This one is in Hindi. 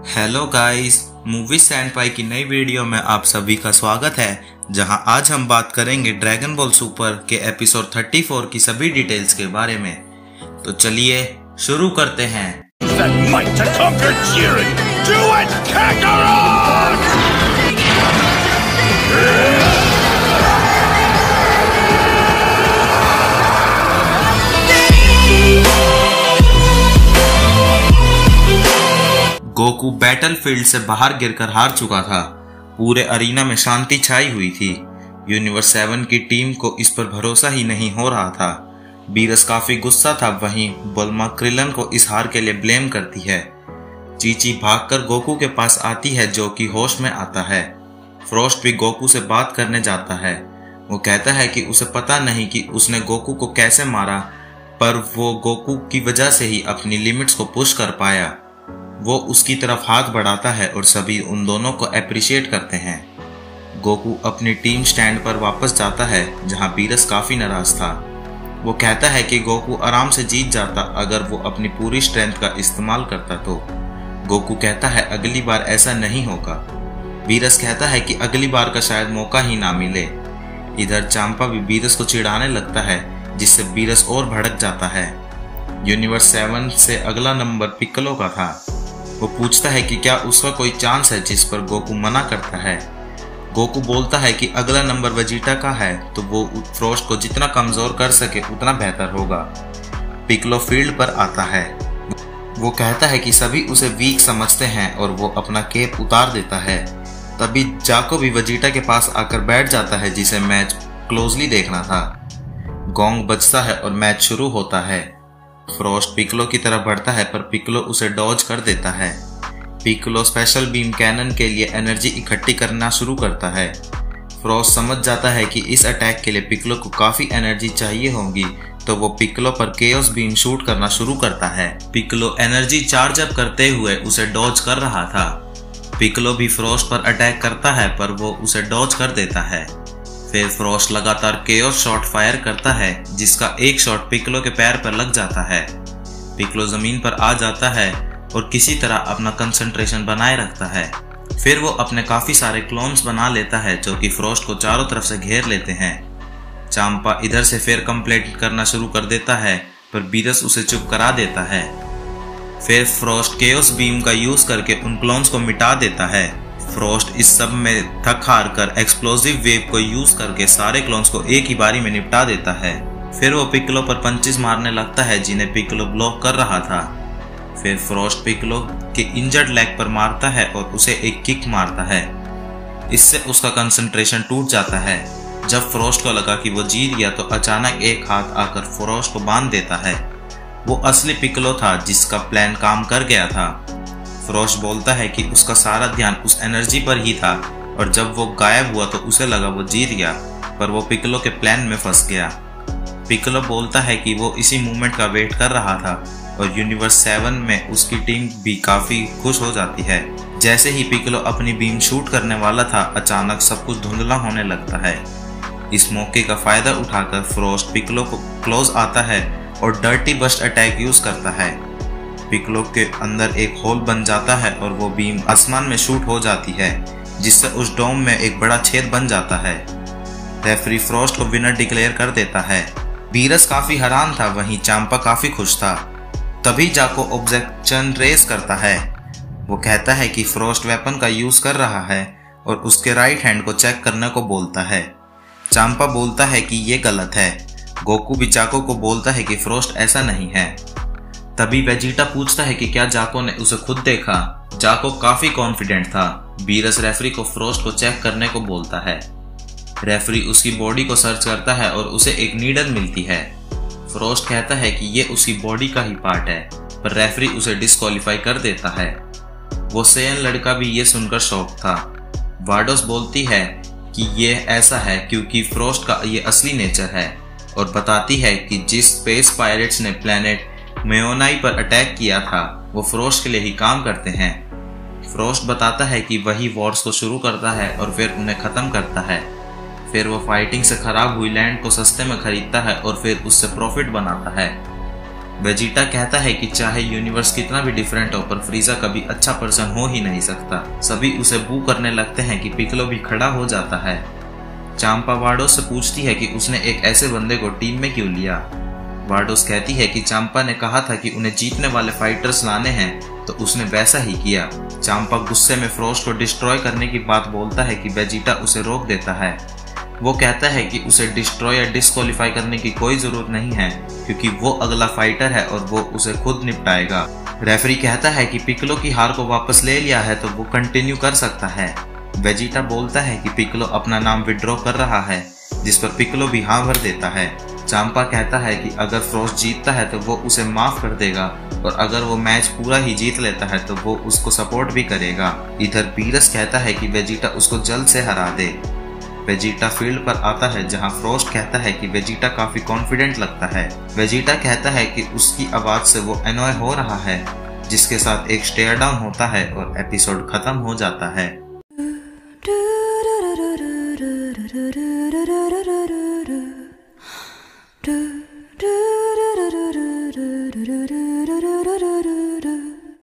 Hello guys movie sand pie की नई वीडियो में आप सभी का स्वागत है जहाँ आज हम बात करेंगे ड्रैगन बॉल सुपर के एपिसोड 34 की सभी डिटेल्स के बारे में। तो चलिए शुरू करते हैं। It, गोकू बैटलफील्ड से बाहर गिरकर हार चुका था। पूरे अरीना में शांति छाई हुई थी। यूनिवर्स सेवन की टीम को इस पर भरोसा ही नहीं हो रहा था। बीरस काफ़ी गुस्सा था, वहीं बोलमा क्रिलन को इस हार के लिए ब्लेम करती है। चीची भागकर गोकू के पास आती है, जो कि होश में आता है। फ्रोस्ट भी गोकू से बात करने जाता है। वो कहता है कि उसे पता नहीं कि उसने गोकू को कैसे मारा, पर वो गोकू की वजह से ही अपनी लिमिट्स को पुश कर पाया। वो उसकी तरफ़ हाथ बढ़ाता है और सभी उन दोनों को अप्रिशिएट करते हैं। गोकू अपनी टीम स्टैंड पर वापस जाता है, जहाँ बीरस काफ़ी नाराज़ था। वो कहता है कि गोकू आराम से जीत जाता अगर वो अपनी पूरी स्ट्रेंथ का इस्तेमाल करता तो। गोकू कहता है, अगली बार ऐसा नहीं होगा। बीरस कहता है कि अगली बार का शायद मौका ही ना मिले। इधर चांपा भी बीरस को चिढ़ाने लगता है, जिससे बीरस और भड़क जाता है। यूनिवर्स सेवन से अगला नंबर पिक्कलो का था। वो पूछता है कि क्या उसका कोई चांस है जिस पर गोकू मना करता है? गोकू बोलता है कि अगला नंबर वजीटा का है तो वो फ्रोस्ट को जितना कमज़ोर कर सके उतना बेहतर होगा। पिकलो फ़ील्ड पर आता है। वो कहता है कि सभी उसे वीक समझते हैं और वो अपना केप उतार देता है। तभी जाको भी वजीटा के पास आकर बैठ जाता है, जिसे मैच क्लोजली देखना था। गोंग बजता है और मैच शुरू होता है। फ्रोस्ट पिकलो की तरफ़ बढ़ता है, पर पिकलो उसे डॉज कर देता है। पिकलो स्पेशल बीम कैनन के लिए एनर्जी इकट्ठी करना शुरू करता है। फ्रोस्ट समझ जाता है कि इस अटैक के लिए पिकलो को काफ़ी एनर्जी चाहिए होगी तो वो पिकलो पर केओस बीम शूट करना शुरू करता है। पिकलो एनर्जी चार्ज अप करते हुए उसे डॉज कर रहा था। पिकलो भी फ्रोस्ट पर अटैक करता है, पर वो उसे डॉज कर देता है। फिर फ्रोस्ट लगातार केओस शॉट फायर करता है, जिसका एक शॉट पिकलो के पैर पर लग जाता है। पिकलो ज़मीन पर आ जाता है और किसी तरह अपना कंसंट्रेशन बनाए रखता है। फिर वो अपने काफ़ी सारे क्लोन्स बना लेता है, जो कि फ्रोस्ट को चारों तरफ़ से घेर लेते हैं। चांपा इधर से फिर कंप्लेट करना शुरू कर देता है, पर बीरस उसे चुप करा देता है। फिर फ्रोस्ट केओस बीम का यूज़ करके उन क्लोन्स को मिटा देता है। फ्रोस्ट इस सब में थक हार कर एक्सप्लोसिव वेव को यूज़ करके सारे क्लोन्स को एक ही बारी में निपटा देता है। फिर वो पिकलो पर पंचेस मारने लगता है जिन्हें पिकलो ब्लॉक कर रहा था। फिर फ्रोस्ट पिकलो के इंजर्ड लेग पर मारता है और उसे एक किक मारता है। इससे उसका कंसंट्रेशन टूट जाता है। जब फ्रोस्ट को लगा कि वो जीत गया तो अचानक एक हाथ आकर फ्रोस्ट को बाँध देता है। वो असली पिकलो था जिसका प्लान काम कर गया था। फ्रोस्ट बोलता है कि उसका सारा ध्यान उस एनर्जी पर ही था, और जब वो गायब हुआ तो उसे लगा वो जीत गया, पर वो पिकलो के प्लान में फंस गया। पिकलो बोलता है कि वो इसी मूवमेंट का वेट कर रहा था, और यूनिवर्स सेवन में उसकी टीम भी काफ़ी खुश हो जाती है। जैसे ही पिकलो अपनी बीम शूट करने वाला था, अचानक सब कुछ धुंधला होने लगता है। इस मौके का फ़ायदा उठाकर फ्रोस्ट पिकलो को क्लोज आता है, और डर्टी बस्ट अटैक यूज़ करता है। पिकलो के अंदर एक होल बन जाता है और वो बीम आसमान में शूट हो जाती है, जिससे उस डोम में एक बड़ा छेद बन जाता है। रेफरी फ्रोस्ट को विनर डिक्लेयर कर देता है। बीरस काफ़ी हैरान था, वहीं चांपा काफ़ी खुश था। तभी जाको ऑब्जेक्शन रेस करता है। वो कहता है कि फ्रोस्ट वेपन का यूज़ कर रहा है और उसके राइट हैंड को चेक करने को बोलता है। चांपा बोलता है कि ये गलत है। गोकू भी जाको को बोलता है कि फ्रोस्ट ऐसा नहीं है। तभी वेजिटा पूछता है कि क्या जाको ने उसे खुद देखा? जाको काफ़ी कॉन्फिडेंट था। बीरस रेफरी को फ्रोस्ट को चेक करने को बोलता है। रेफरी उसकी बॉडी को सर्च करता है और उसे एक नीडल मिलती है। फ्रोस्ट कहता है कि ये उसकी बॉडी का ही पार्ट है, पर रेफरी उसे डिस्कालीफाई कर देता है। वो सेन लड़का भी ये सुनकर शौक था। वार्डोस बोलती है कि ये ऐसा है क्योंकि फ्रोस्ट का ये असली नेचर है और बताती है कि जिस स्पेस पायलट्स ने प्लेनेट मेयोनाई पर अटैक किया था। वो फ्रोस्ट के लिए ही काम करते हैं। फ्रोस्ट बताता है कि वही वॉर्स को शुरू करता है और फिर उन्हें ख़त्म करता है। फिर वो फाइटिंग से खराब हुई लैंड को सस्ते में खरीदता है और फिर उससे प्रॉफिट बनाता है। वेजिटा कहता है कि चाहे यूनिवर्स कितना भी डिफरेंट हो, पर फ्रीजा कभी अच्छा पर्सन हो ही नहीं सकता। सभी उसे बू करने लगते हैं कि पिकलो भी खड़ा हो जाता है। चांपावाडो से पूछती है कि उसने एक ऐसे बंदे को टीम में क्यों लिया? वार्डोस कहती है कि चांपा ने कहा था कि उन्हें जीतने वाले फाइटर्स लाने हैं तो उसने वैसा ही किया। चांपा गुस्से में फ्रोस्ट को डिस्ट्रॉय करने की बात बोलता है कि वेजिटा उसे रोक देता है। वो कहता है कि उसे डिस्ट्रॉय या डिस्कालीफाई करने की कोई ज़रूरत नहीं है, क्योंकि वो अगला फाइटर है और वो उसे खुद निपटाएगा। रेफरी कहता है कि पिकलो की हार को वापस ले लिया है तो वो कंटिन्यू कर सकता है। वेजिटा बोलता है कि पिकलो अपना नाम विड्रॉ कर रहा है, जिस पर पिकलो भी हाँ भर देता है। चांपा कहता है कि अगर फ्रोस्ट जीतता है तो वो उसे माफ़ कर देगा, और अगर वो मैच पूरा ही जीत लेता है तो वो उसको सपोर्ट भी करेगा। इधर बीरस कहता है कि वेजिटा उसको जल्द से हरा दे। वेजिटा फ़ील्ड पर आता है, जहाँ फ्रोस्ट कहता है कि वेजिटा काफ़ी कॉन्फिडेंट लगता है। वेजिटा कहता है कि उसकी आवाज़ से वो एनॉय हो रहा है, जिसके साथ एक स्टेयर डाउन होता है और एपिसोड खत्म हो जाता है।